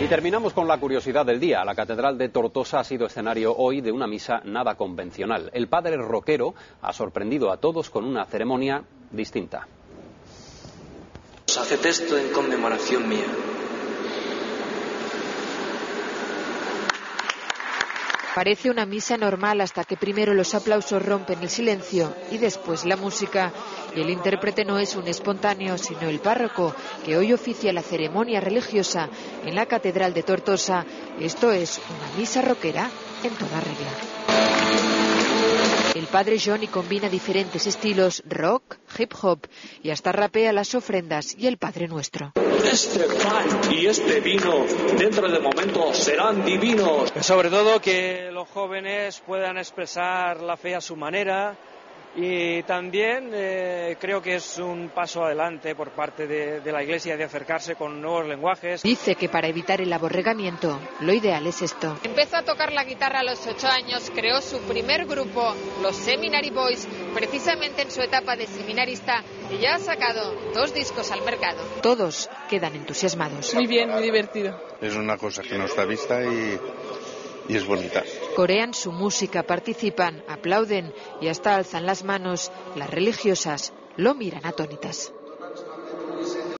Y terminamos con la curiosidad del día. La Catedral de Tortosa ha sido escenario hoy de una misa nada convencional. El padre roquero ha sorprendido a todos con una ceremonia distinta. Haced esto en conmemoración mía. Parece una misa normal hasta que primero los aplausos rompen el silencio y después la música. Y el intérprete no es un espontáneo, sino el párroco, que hoy oficia la ceremonia religiosa en la Catedral de Tortosa. Esto es una misa rockera en toda regla. El padre Johnny combina diferentes estilos, rock, hip hop y hasta rapea las ofrendas y el Padre Nuestro. Este pan y este vino dentro de momentos serán divinos. Sobre todo que los jóvenes puedan expresar la fe a su manera, y también eh, creo que es un paso adelante por parte de, de, la Iglesia de acercarse con nuevos lenguajes. Dice que para evitar el aborregamiento, lo ideal es esto. Empezó a tocar la guitarra a los ocho años, creó su primer grupo, los Seminary Boys, precisamente en su etapa de seminarista, y ya ha sacado dos discos al mercado. Todos quedan entusiasmados. Muy bien, muy divertido. Es una cosa que no está vista y y es bonita. Corean su música, participan, aplauden y hasta alzan las manos. Las religiosas lo miran atónitas.